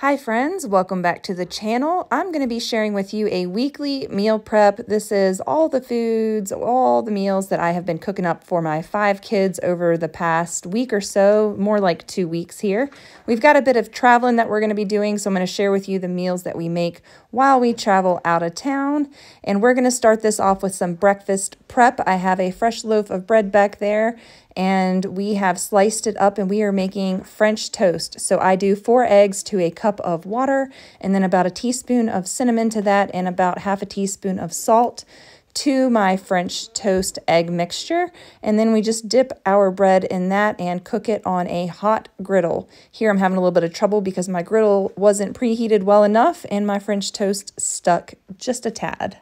Hi friends, welcome back to the channel. I'm going to be sharing with you a weekly meal prep. This is all the foods, all the meals that I have been cooking up for my five kids over the past week or so, more like two weeks here. We've got a bit of traveling that we're going to be doing, so I'm going to share with you the meals that we make while we travel out of town. And we're going to start this off with some breakfast prep. I have a fresh loaf of bread back there and we have sliced it up and we are making French toast. So I do four eggs to a cup of water and then about a teaspoon of cinnamon to that and about half a teaspoon of salt to my French toast egg mixture. And then we just dip our bread in that and cook it on a hot griddle. Here I'm having a little bit of trouble because my griddle wasn't preheated well enough and my French toast stuck just a tad.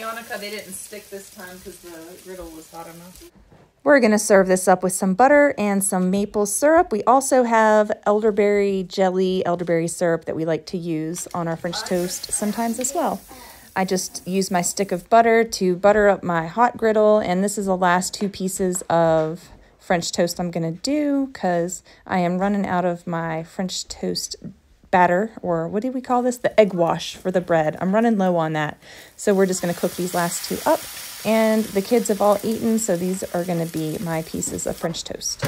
Monica, they didn't stick this time because the griddle was hot enough. We're going to serve this up with some butter and some maple syrup. We also have elderberry jelly, elderberry syrup that we like to use on our French toast sometimes as well. I just use my stick of butter to butter up my hot griddle, and this is the last two pieces of French toast I'm going to do because I am running out of my French toast batter, or what do we call this? The egg wash for the bread. I'm running low on that. So we're just going to cook these last two up. And the kids have all eaten, so these are going to be my pieces of French toast.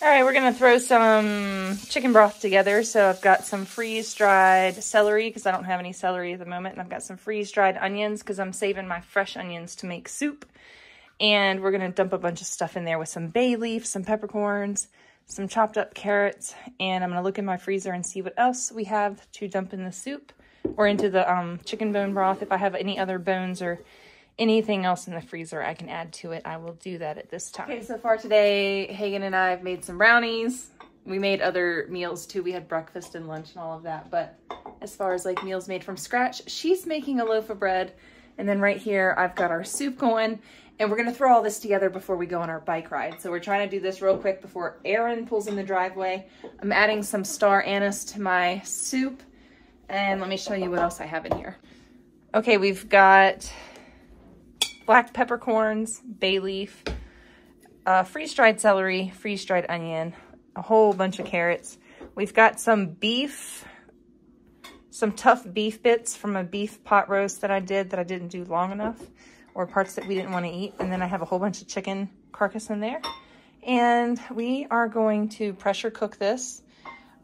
All right, we're going to throw some chicken broth together. So I've got some freeze-dried celery because I don't have any celery at the moment. And I've got some freeze-dried onions because I'm saving my fresh onions to make soup. And we're going to dump a bunch of stuff in there with some bay leaf, some peppercorns, some chopped up carrots, and I'm going to look in my freezer and see what else we have to dump in the soup or into the um, chicken bone broth. If I have any other bones or anything else in the freezer I can add to it, I will do that at this time. Okay, so far today, Hagen and I have made some brownies. We made other meals too. We had breakfast and lunch and all of that. But as far as like meals made from scratch, she's making a loaf of bread. And then right here, I've got our soup going. And we're going to throw all this together before we go on our bike ride. So we're trying to do this real quick before Aaron pulls in the driveway. I'm adding some star anise to my soup. And let me show you what else I have in here. Okay, we've got black peppercorns, bay leaf, uh, freeze-dried celery, freeze-dried onion, a whole bunch of carrots. We've got some beef, some tough beef bits from a beef pot roast that I did that I didn't do long enough or parts that we didn't want to eat. And then I have a whole bunch of chicken carcass in there. And we are going to pressure cook this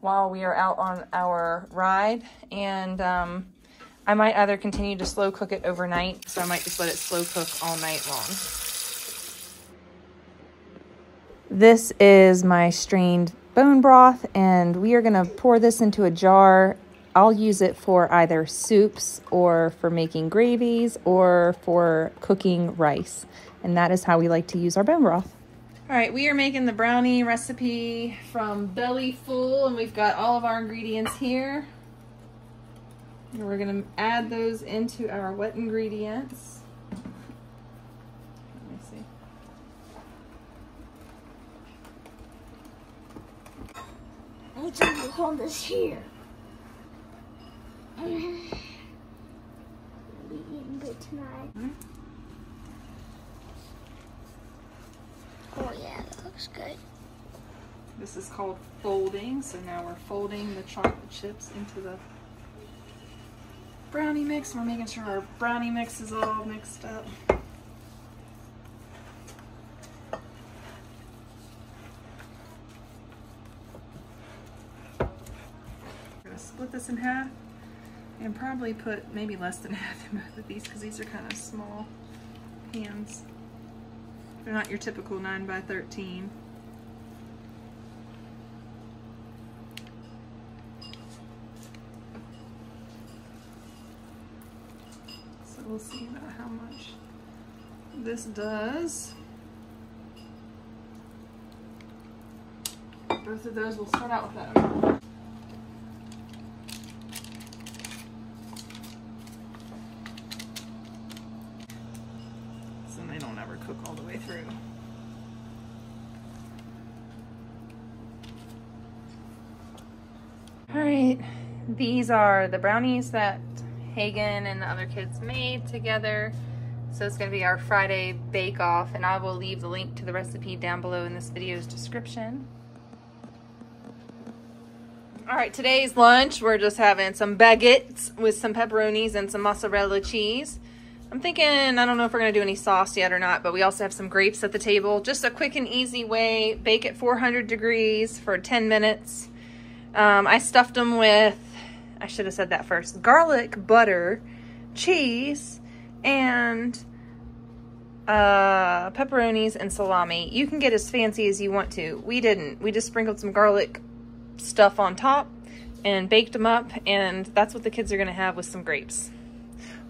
while we are out on our ride. And um, I might either continue to slow cook it overnight, so I might just let it slow cook all night long. This is my strained bone broth, and we are going to pour this into a jar I'll use it for either soups or for making gravies or for cooking rice. And that is how we like to use our bone broth. All right, we are making the brownie recipe from Belly Full, and we've got all of our ingredients here. And we're gonna add those into our wet ingredients. Let me see. I need to hold this here. Tonight. Oh yeah, that looks good. This is called folding. So now we're folding the chocolate chips into the brownie mix. We're making sure our brownie mix is all mixed up. We're gonna split this in half and probably put maybe less than half in both of these because these are kind of small pans. They're not your typical 9 by 13. So we'll see about how much this does. Both of those will start out with that. These are the brownies that Hagen and the other kids made together. So it's gonna be our Friday bake off and I will leave the link to the recipe down below in this video's description. All right, today's lunch, we're just having some baguettes with some pepperonis and some mozzarella cheese. I'm thinking, I don't know if we're gonna do any sauce yet or not, but we also have some grapes at the table. Just a quick and easy way, bake at 400 degrees for 10 minutes. Um, I stuffed them with, I should have said that first, garlic, butter, cheese, and uh, pepperonis and salami. You can get as fancy as you want to. We didn't. We just sprinkled some garlic stuff on top and baked them up, and that's what the kids are gonna have with some grapes.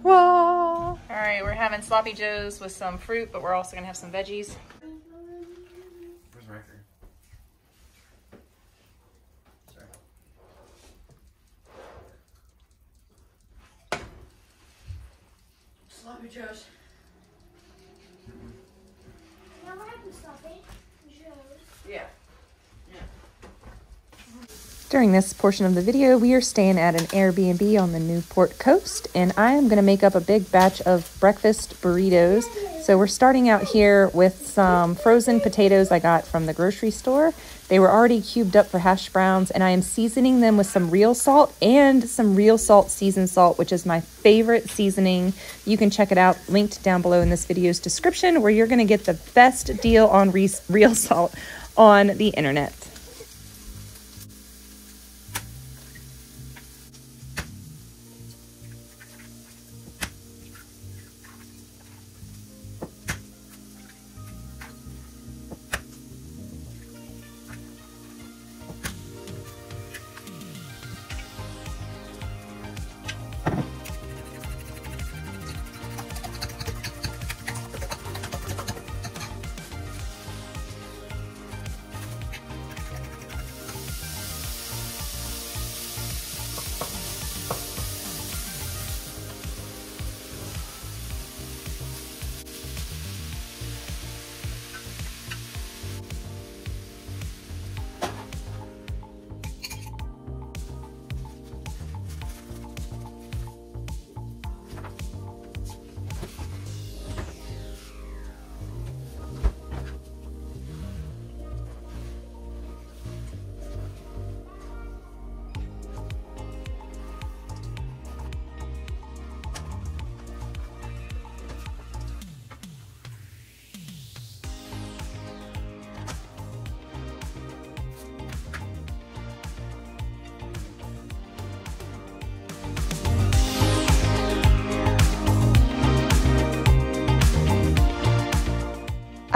Whoa! All right, we're having sloppy joes with some fruit, but we're also gonna have some veggies. Joe's. Now what happened, Sloppy? Yeah. During this portion of the video, we are staying at an Airbnb on the Newport coast, and I am going to make up a big batch of breakfast burritos. So we're starting out here with some frozen potatoes I got from the grocery store. They were already cubed up for hash browns, and I am seasoning them with some real salt and some real salt seasoned salt, which is my favorite seasoning. You can check it out linked down below in this video's description, where you're going to get the best deal on re- real salt on the internet.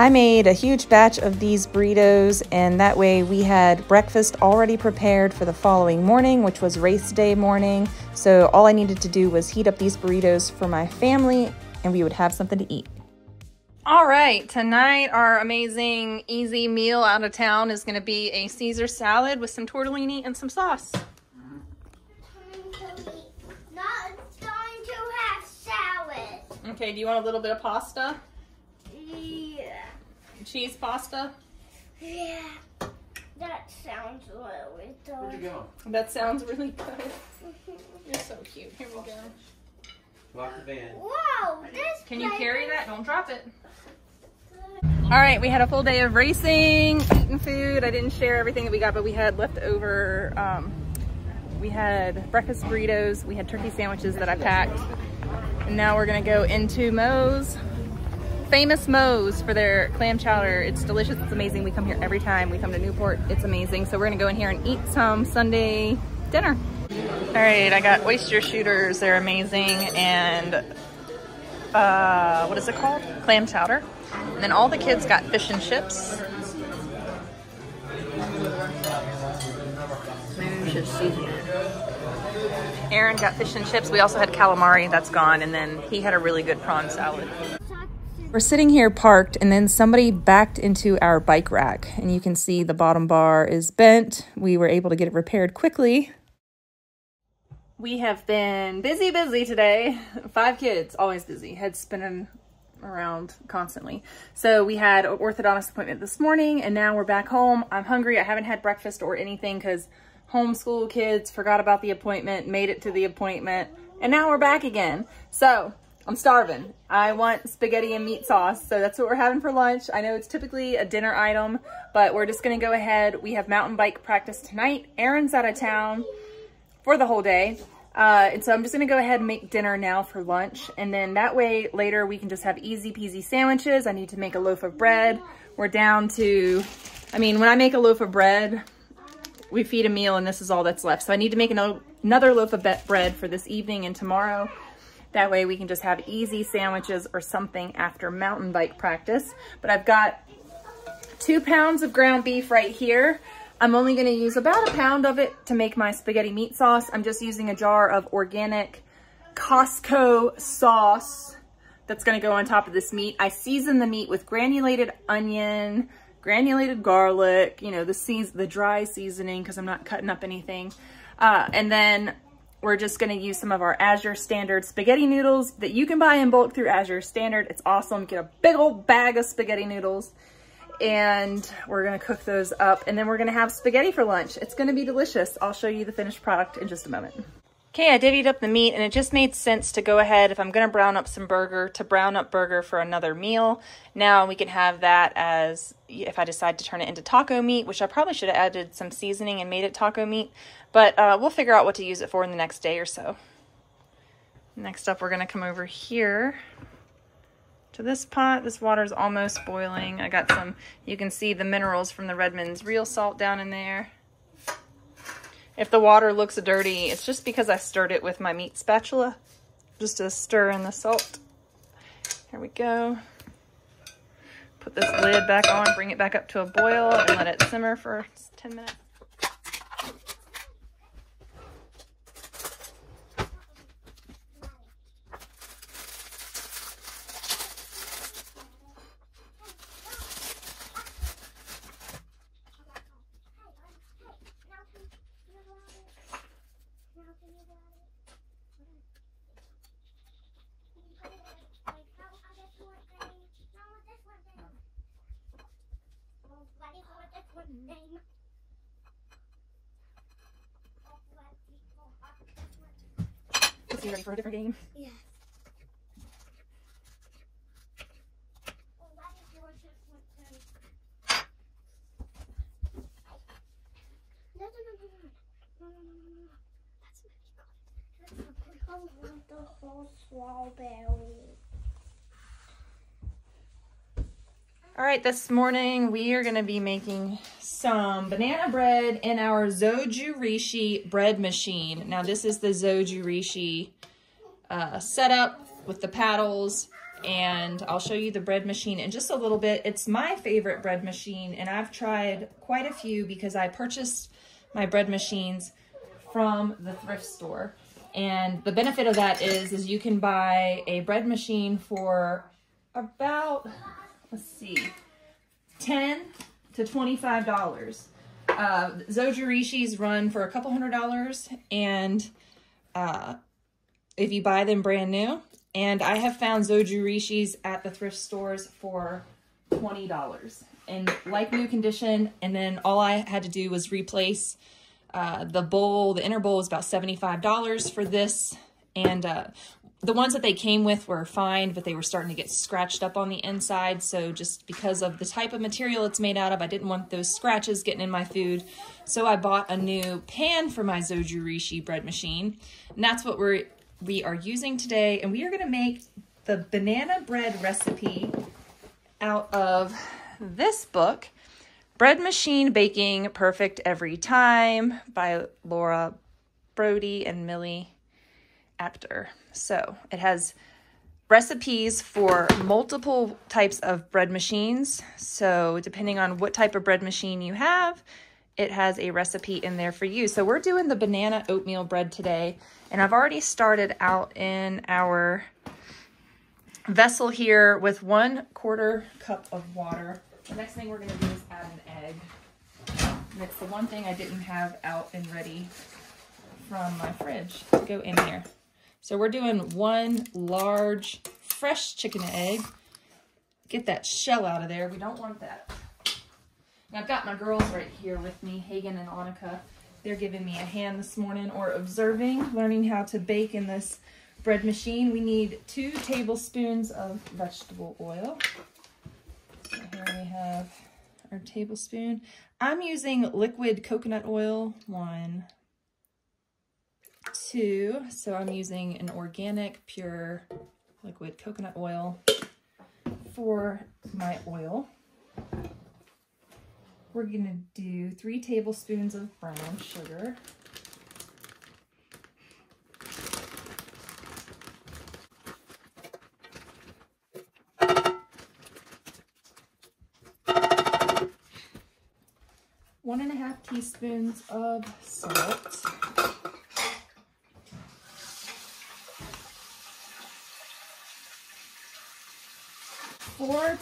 I made a huge batch of these burritos, and that way we had breakfast already prepared for the following morning, which was race day morning. So all I needed to do was heat up these burritos for my family, and we would have something to eat. All right, tonight our amazing easy meal out of town is going to be a Caesar salad with some tortellini and some sauce. Not going to have salad. Okay, do you want a little bit of pasta? Yeah. Cheese pasta? Yeah. That sounds really good. Where'd you go? That sounds really good. You're so cute. Here we go. Lock the van. Whoa, this Can you carry is that? Don't drop it. All right, we had a full day of racing, eating food. I didn't share everything that we got, but we had leftover. Um, we had breakfast burritos. We had turkey sandwiches that I packed. And now we're gonna go into Mo's. Famous Mo's for their clam chowder. It's delicious, it's amazing. We come here every time we come to Newport. It's amazing. So we're gonna go in here and eat some Sunday dinner. All right, I got oyster shooters. They're amazing. And uh, what is it called? Clam chowder. And then all the kids got fish and chips. Maybe we should. Aaron got fish and chips. We also had calamari, that's gone. And then he had a really good prawn salad. We're sitting here parked, and then somebody backed into our bike rack, and you can see the bottom bar is bent. We were able to get it repaired quickly. We have been busy, busy today. Five kids, always busy, head spinning around constantly. So we had an orthodontist appointment this morning, and now we're back home. I'm hungry. I haven't had breakfast or anything because homeschool kids, forgot about the appointment, made it to the appointment, and now we're back again. So I'm starving. I want spaghetti and meat sauce, so that's what we're having for lunch. I know it's typically a dinner item, but we're just gonna go ahead. We have mountain bike practice tonight. Aaron's out of town for the whole day. Uh, and so I'm just gonna go ahead and make dinner now for lunch. And then that way later we can just have easy peasy sandwiches. I need to make a loaf of bread. We're down to, I mean, when I make a loaf of bread, we feed a meal and this is all that's left. So I need to make another loaf of bread for this evening and tomorrow. That way we can just have easy sandwiches or something after mountain bike practice. But I've got two pounds of ground beef right here. I'm only gonna use about a pound of it to make my spaghetti meat sauce. I'm just using a jar of organic Costco sauce that's gonna go on top of this meat. I season the meat with granulated onion, granulated garlic, you know, the, seas the dry seasoning because I'm not cutting up anything. Uh, and then we're just gonna use some of our Azure Standard spaghetti noodles that you can buy in bulk through Azure Standard. It's awesome. Get a big old bag of spaghetti noodles and we're gonna cook those up and then we're gonna have spaghetti for lunch. It's gonna be delicious. I'll show you the finished product in just a moment. Okay, I divvied up the meat and it just made sense to go ahead, if I'm gonna brown up some burger, to brown up burger for another meal. Now we can have that as, if I decide to turn it into taco meat, which I probably should have added some seasoning and made it taco meat, but uh, we'll figure out what to use it for in the next day or so. Next up, we're gonna come over here to this pot. This water is almost boiling. I got some, you can see the minerals from the Redmond's real salt down in there. If the water looks dirty, it's just because I stirred it with my meat spatula, just to stir in the salt. Here we go. Put this lid back on, bring it back up to a boil, and let it simmer for 10 minutes. Is you ready for a different game? Yes. I want the whole strawberry. All right, this morning we are going to be making some banana bread in our Zojirushi bread machine. Now this is the Zojirushi uh, setup with the paddles and I'll show you the bread machine in just a little bit. It's my favorite bread machine and I've tried quite a few because I purchased my bread machines from the thrift store. And the benefit of that is, is you can buy a bread machine for about let's see, 10 to $25. Uh, Zoju run for a couple hundred dollars and uh, if you buy them brand new, and I have found Zoju at the thrift stores for $20 in like new condition. And then all I had to do was replace uh, the bowl. The inner bowl was about $75 for this. And uh, the ones that they came with were fine, but they were starting to get scratched up on the inside. So just because of the type of material it's made out of, I didn't want those scratches getting in my food. So I bought a new pan for my Zojirushi bread machine. And that's what we're, we are using today. And we are gonna make the banana bread recipe out of this book, Bread Machine Baking Perfect Every Time by Lora Brody and Millie Apter. So it has recipes for multiple types of bread machines. So depending on what type of bread machine you have, it has a recipe in there for you. So we're doing the banana oatmeal bread today. And I've already started out in our vessel here with one quarter cup of water. The next thing we're gonna do is add an egg. And it's the one thing I didn't have out and ready from my fridge to go in here. So we're doing one large fresh chicken egg. Get that shell out of there. We don't want that. And I've got my girls right here with me, Hagen and Annika. they're giving me a hand this morning or observing, learning how to bake in this bread machine. We need two tablespoons of vegetable oil. So here we have our tablespoon. I'm using liquid coconut oil, one, two. So I'm using an organic, pure liquid coconut oil for my oil. We're gonna do three tablespoons of brown sugar. One and a half teaspoons of salt.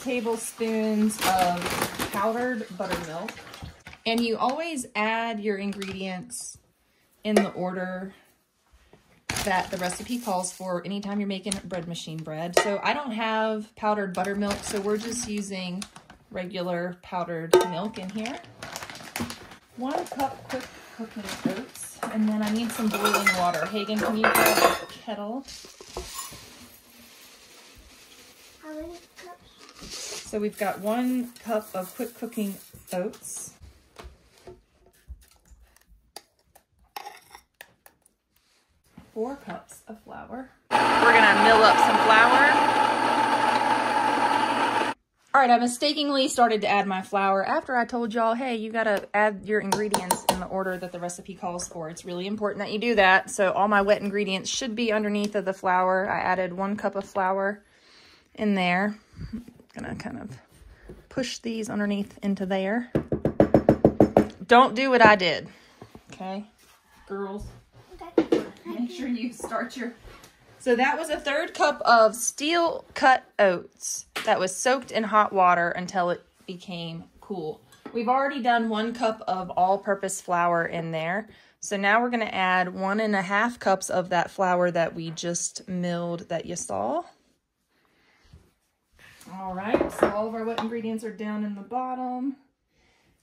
Tablespoons of powdered buttermilk. And you always add your ingredients in the order that the recipe calls for anytime you're making bread machine bread. So I don't have powdered buttermilk, so we're just using regular powdered milk in here. One cup quick cooking oats, and then I need some boiling water. Hagen, can you grab a kettle? How many cups? So we've got one cup of quick cooking oats. Four cups of flour. We're gonna mill up some flour. All right, I mistakenly started to add my flour after I told y'all, hey, you gotta add your ingredients in the order that the recipe calls for. It's really important that you do that. So all my wet ingredients should be underneath of the flour. I added one cup of flour in there. Gonna kind of push these underneath into there. Don't do what I did, okay? Girls, Okay. make sure you start your... So that was a third cup of steel cut oats that was soaked in hot water until it became cool. We've already done one cup of all-purpose flour in there. So now we're gonna add one and a half cups of that flour that we just milled that you saw. All right, so all of our wet ingredients are down in the bottom.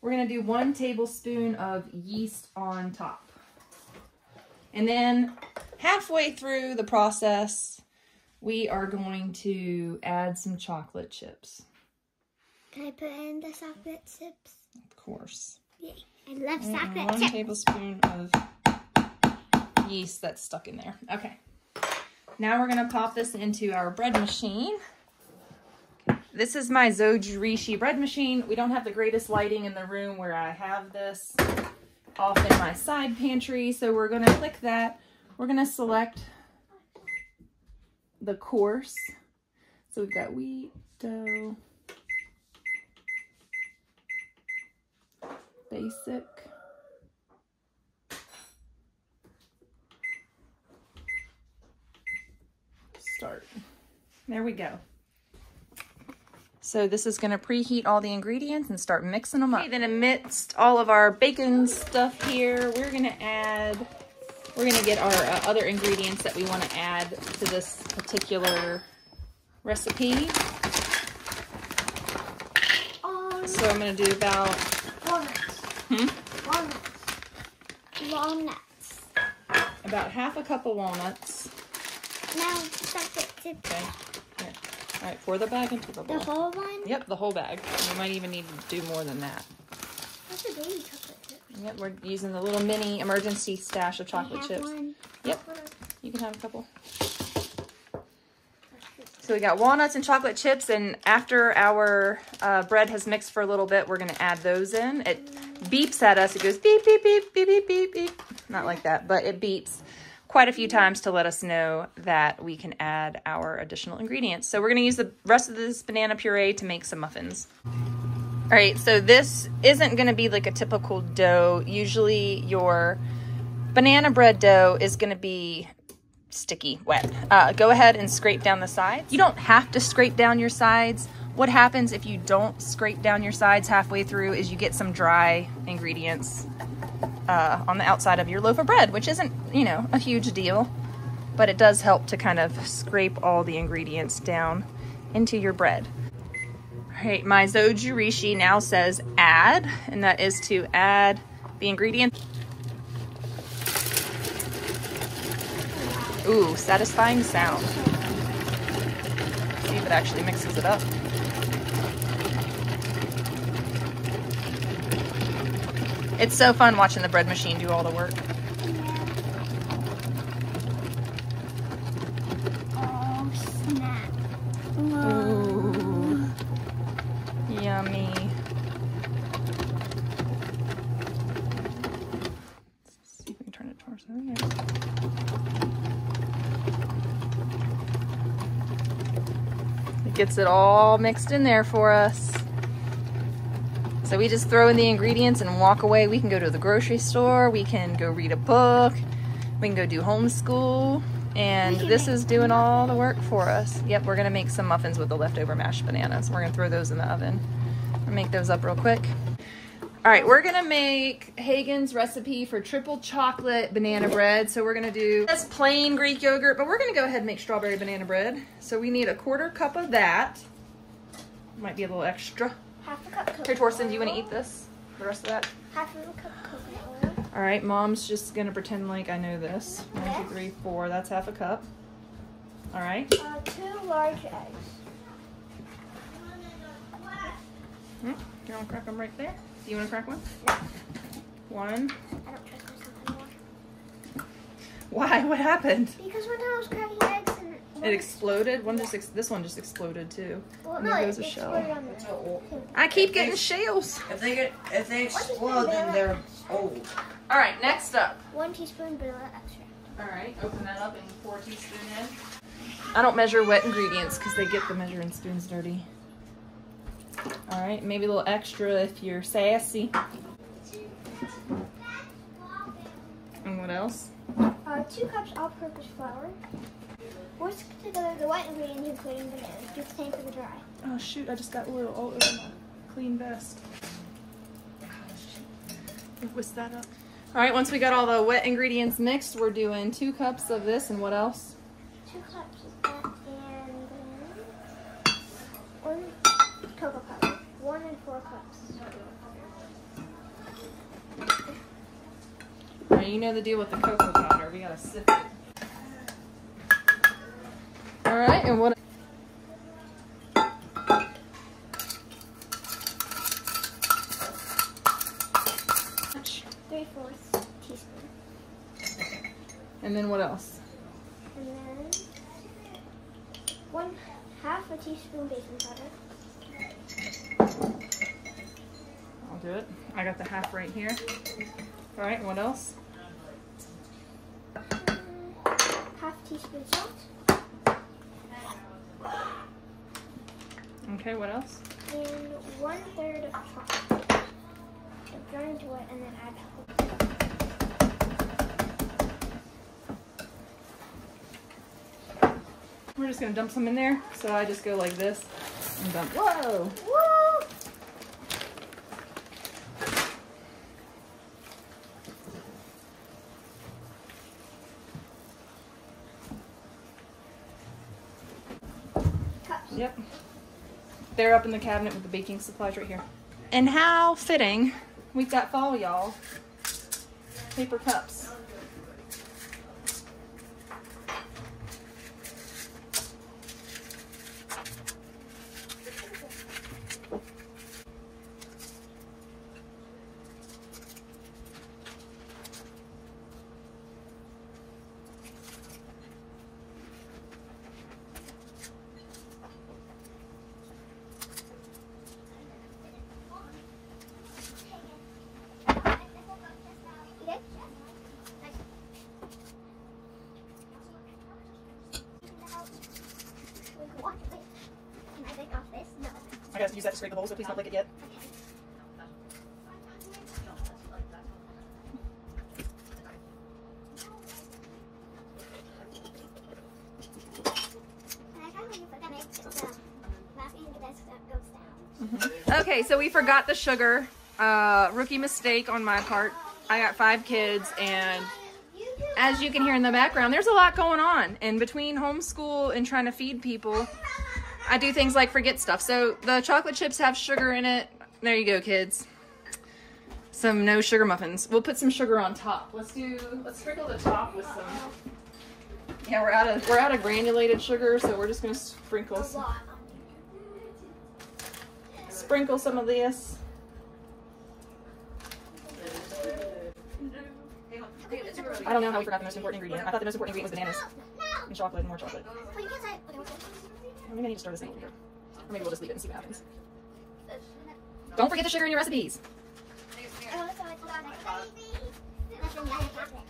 We're gonna do one tablespoon of yeast on top. And then halfway through the process, we are going to add some chocolate chips, Can I put in the chocolate chips? of course. Yay. I love And chocolate one chips. tablespoon of yeast that's stuck in there. Okay. Now we're gonna pop this into our bread machine. This is my Zojirushi bread machine. We don't have the greatest lighting in the room where I have this off in my side pantry. So we're gonna click that. We're gonna select the course. So we've got wheat, dough, basic. Start. There we go. So this is going to preheat all the ingredients and start mixing them up. Okay, then amidst all of our bacon stuff here, we're going to add, we're going to get our uh, other ingredients that we want to add to this particular recipe. Um, So I'm going to do about, walnuts. hmm? Walnuts. Walnuts. about half a cup of walnuts. Now chocolate chips. Okay. All right, pour the bag into the bowl. The whole one? Yep, the whole bag. You might even need to do more than that. What's a baby chocolate chip? Yep, we're using the little mini emergency stash of chocolate have chips. One. Yep, you can have a couple. So we got walnuts and chocolate chips, and after our uh, bread has mixed for a little bit, we're gonna add those in. It beeps at us. It goes beep, beep, beep, beep, beep, beep, beep. Not like that, but it beeps quite a few times to let us know that we can add our additional ingredients. So we're gonna use the rest of this banana puree to make some muffins. All right, so this isn't gonna be like a typical dough. Usually your banana bread dough is gonna be sticky, wet. Uh, go ahead and scrape down the sides. You don't have to scrape down your sides. What happens if you don't scrape down your sides halfway through is you get some dry ingredients uh, on the outside of your loaf of bread, which isn't, you know, a huge deal, but it does help to kind of scrape all the ingredients down into your bread. All right, my Zojirushi now says add, and that is to add the ingredient. Ooh, satisfying sound. Let's see if it actually mixes it up. It's so fun watching the bread machine do all the work. Oh, snap. Ooh. Yummy. Let's see if we can turn it towards there. It gets it all mixed in there for us. So we just throw in the ingredients and walk away. We can go to the grocery store. We can go read a book. We can go do homeschool. And this is doing all the work for us. Yep, we're gonna make some muffins with the leftover mashed bananas. We're gonna throw those in the oven. We'll make those up real quick. All right, we're gonna make Hagen's recipe for triple chocolate banana bread. So we're gonna do this plain Greek yogurt, but we're gonna go ahead and make strawberry banana bread. So we need a quarter cup of that. Might be a little extra. Half a cup coconut Here, Torsten, do you want to eat this? The rest of that? Half of a cup coconut oil. All right, mom's just gonna pretend like I know this. One, two, three, four. That's half a cup. All right. Uh, two large eggs. Hmm, You want to crack them right there? Do you want to crack one? No. One. I don't trust myself anymore. Why? What happened? Because one time I was cracking eggs It exploded. One just ex- this one just exploded too. Well, no, there goes a shell. exploded on the I keep getting shells. If they get, if they explode, then they're old. All right, next up. One teaspoon vanilla extract. All right, open that up and pour a teaspoon in. I don't measure wet ingredients because they get the measuring spoons dirty. All right, maybe a little extra if you're sassy. And what else? Uh, two cups all-purpose flour. Whisk together the wet ingredients, including bananas. Do the same for the dry. Oh shoot, I just got oil all over my clean vest. Whisk that up. All right, once we got all the wet ingredients mixed, we're doing two cups of this and what else? Two cups of that and one cocoa powder. One and four cups. All right, you know the deal with the cocoa powder. We gotta sift it. All right, and what? Three fourths teaspoon. And then what else? And then one half a teaspoon baking powder. I'll do it. I got the half right here. All right, what else? Mm, half teaspoon salt. Okay, what else? And one third of chocolate. So throw into it and then add We're just gonna dump some in there. So I just go like this and dump. Whoa! Woo! Cups. Yep. They're up in the cabinet with the baking supplies right here. And how fitting, we've got fall, y'all. Paper cups. You good? What? Wait. Can I take off this? No. I gotta use that to scrape the bowl, so please don't lick it yet. Down? Okay, so we forgot the sugar. Uh, rookie mistake on my part. I got five kids, and as you can hear in the background, there's a lot going on. And between homeschool and trying to feed people, I do things like forget stuff. So the chocolate chips have sugar in it. There you go, kids. Some no sugar muffins. We'll put some sugar on top. Let's do, let's sprinkle the top with some Yeah, we're out of we're out of granulated sugar, so we're just gonna sprinkle some, sprinkle some of this. I don't know how we forgot the most important ingredient. I thought the most important ingredient was bananas and chocolate and more chocolate. Wait, you can't say it. Okay. Maybe need to stir this thing over here. Or maybe we'll just leave it and see what happens. Don't forget the sugar in your recipes. Oh, it's like a baby. That's when you add chocolate.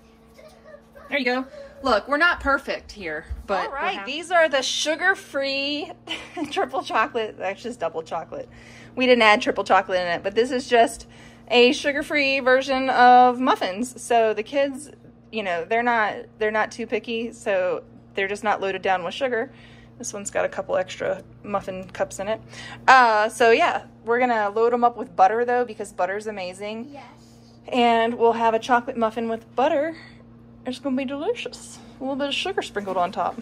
There you go. Look, we're not perfect here, but All right, these are the sugar-free triple chocolate. Actually, it's double chocolate. We didn't add triple chocolate in it, but this is just a sugar-free version of muffins. So the kids, you know, they're not they're not too picky, so they're just not loaded down with sugar. This one's got a couple extra muffin cups in it. Uh, so yeah, we're gonna load them up with butter though because butter's amazing, Yes. and we'll have a chocolate muffin with butter. It's gonna be delicious. A little bit of sugar sprinkled on top.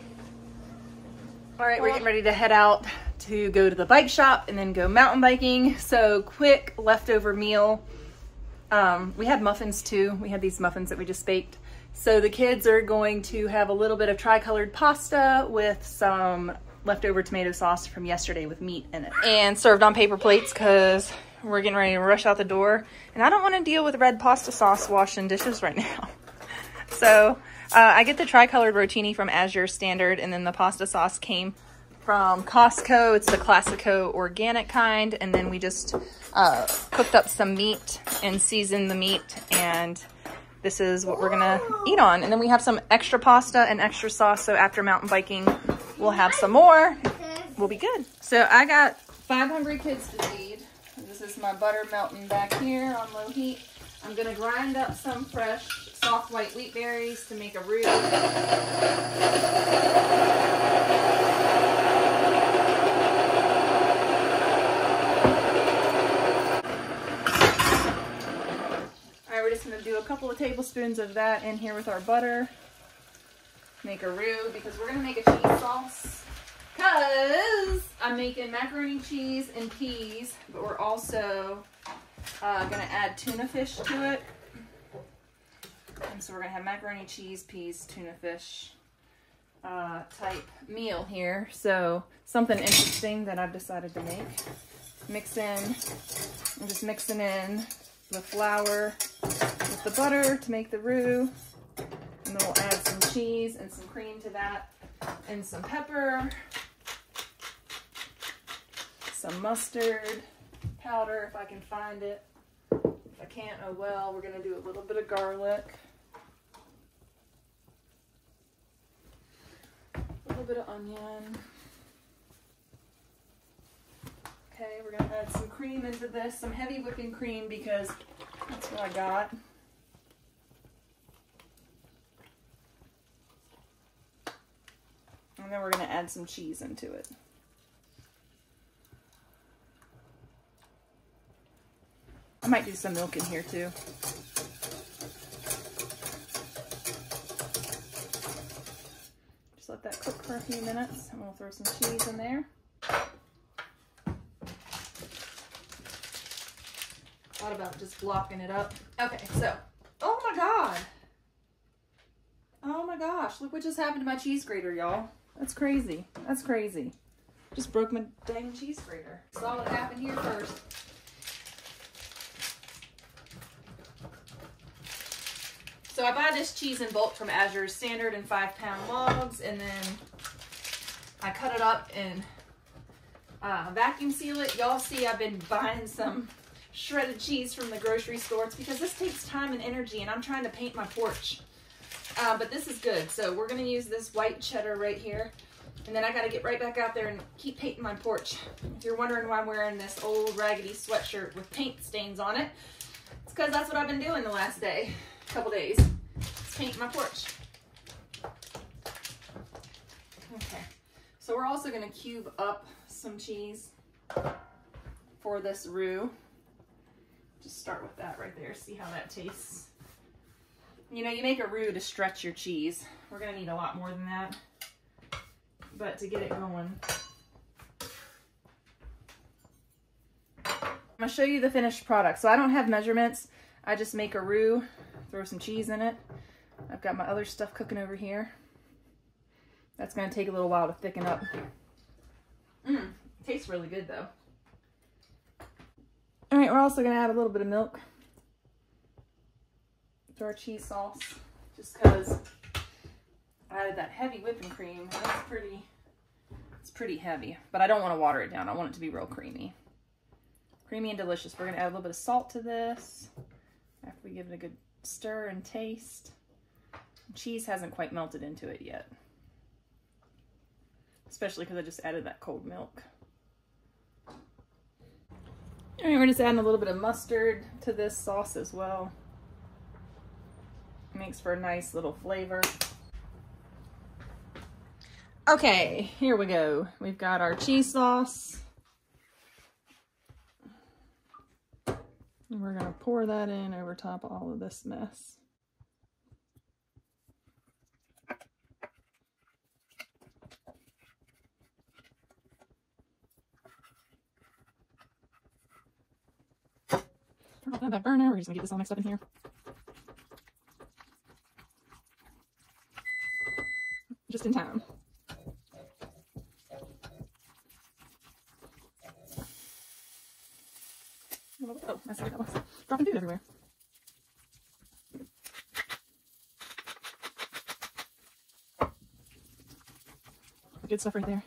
All right, we're getting ready to head out to go to the bike shop and then go mountain biking. So quick leftover meal. Um, we had muffins too. We had these muffins that we just baked. So the kids are going to have a little bit of tricolored pasta with some leftover tomato sauce from yesterday with meat in it. and served on paper plates because we're getting ready to rush out the door. And I don't want to deal with red pasta sauce washing dishes right now. So uh, I get the tricolored rotini from Azure Standard, and then the pasta sauce came from Costco. It's the Classico organic kind. And then we just uh, cooked up some meat and seasoned the meat. And this is what we're to eat on. And then we have some extra pasta and extra sauce. So after mountain biking, we'll have some more. We'll be good. So I got five hungry kids to feed. This is my butter melting back here on low heat. I'm gonna grind up some fresh soft white wheat berries to make a roux. We're gonna do a couple of tablespoons of that in here with our butter. Make a roux because we're gonna make a cheese sauce. Cause I'm making macaroni cheese and peas, but we're also uh, gonna add tuna fish to it. And so we're gonna have macaroni cheese, peas, tuna fish uh, type meal here. So something interesting that I've decided to make. Mix in, I'm just mixing in the flour with the butter to make the roux. And then we'll add some cheese and some cream to that and some pepper, some mustard powder if I can find it. If I can't, oh well, we're gonna do a little bit of garlic. A little bit of onion. Okay, we're gonna add some cream into this, some heavy whipping cream because that's what I got. And then we're gonna add some cheese into it. I might do some milk in here too. Just let that cook for a few minutes and we'll throw some cheese in there. Thought about just blocking it up. Okay, so, oh my god. Oh my gosh, look what just happened to my cheese grater, y'all. That's crazy. That's crazy. Just broke my dang cheese grater. Saw what happened here first. So I buy this cheese in bulk from Azure Standard in five pound logs, and then I cut it up and uh, vacuum seal it. Y'all see I've been buying some shredded cheese from the grocery store. It's because this takes time and energy, and I'm trying to paint my porch. Uh, but this is good. So we're gonna use this white cheddar right here. And then I gotta get right back out there and keep painting my porch. If you're wondering why I'm wearing this old raggedy sweatshirt with paint stains on it, it's because that's what I've been doing the last day, couple days. It's painting my porch. Okay, so we're also gonna cube up some cheese for this roux. Just start with that right there, see how that tastes. You know, you make a roux to stretch your cheese. We're gonna need a lot more than that. But to get it going, I'm gonna show you the finished product. So I don't have measurements. I just make a roux, throw some cheese in it. I've got my other stuff cooking over here. That's gonna take a little while to thicken up. Mmm, tastes really good though. All right, we're also gonna add a little bit of milk to our cheese sauce, just because I added that heavy whipping cream. That's pretty, it's pretty heavy, but I don't want to water it down. I want it to be real creamy. Creamy and delicious. We're gonna add a little bit of salt to this after we give it a good stir and taste. Cheese hasn't quite melted into it yet, especially because I just added that cold milk. All right, we're just adding a little bit of mustard to this sauce as well. Makes for a nice little flavor. Okay, here we go. We've got our cheese sauce. And we're gonna pour that in over top of all of this mess. Turn off that burner. We're just gonna get this all mixed up in here. Just in time. Oh, I see that was dropping food everywhere. Good stuff right there.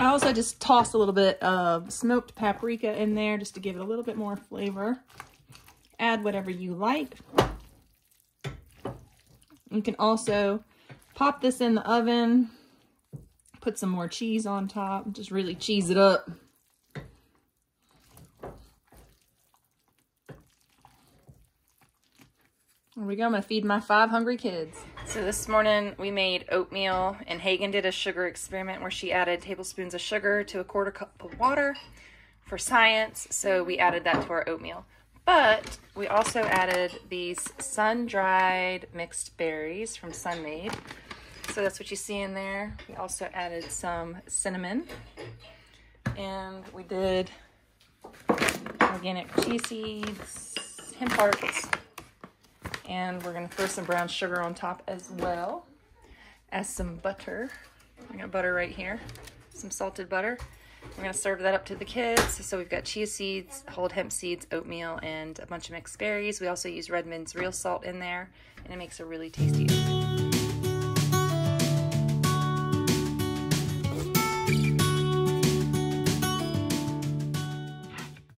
I just tossed a little bit of smoked paprika in there just to give it a little bit more flavor. Add whatever you like. You can also pop this in the oven, put some more cheese on top, just really cheese it up. There we go. I'm going to feed my five hungry kids. So this morning we made oatmeal and Hagen did a sugar experiment where she added tablespoons of sugar to a quarter cup of water for science. So we added that to our oatmeal. But we also added these sun-dried mixed berries from Sun-Maid. So that's what you see in there. We also added some cinnamon. And we did organic chia seeds, hemp hearts, and we're gonna throw some brown sugar on top as well as some butter. I got butter right here, some salted butter. We're gonna serve that up to the kids. So we've got chia seeds, whole hemp seeds, oatmeal, and a bunch of mixed berries. We also use Redmond's real salt in there, and it makes a really tasty.